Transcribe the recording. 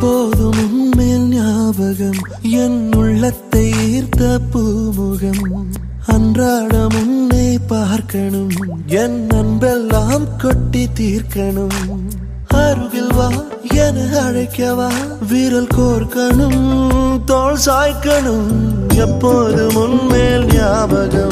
எப்போதும் உன்மேல் ஞாபகம் என் உள்ளத்தை ஈர்த்த பூமுகம். அன்றாடம் உன்னை பார்க்கணும் என் அன்பெல்லாம் கொட்டி தீர்க்கணும். அருகில் வா என அழைக்கவா வீரல் கோர்க்கணும் தோல் சாய்க்கணும். எப்போதும் உன்மேல் ஞாபகம்.